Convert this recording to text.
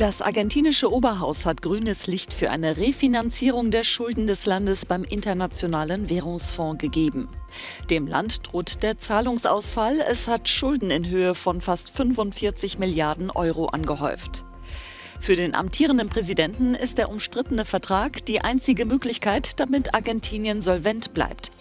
Das argentinische Oberhaus hat grünes Licht für eine Refinanzierung der Schulden des Landes beim Internationalen Währungsfonds gegeben. Dem Land droht der Zahlungsausfall. Es hat Schulden in Höhe von fast 45 Milliarden Euro angehäuft. Für den amtierenden Präsidenten ist der umstrittene Vertrag die einzige Möglichkeit, damit Argentinien solvent bleibt.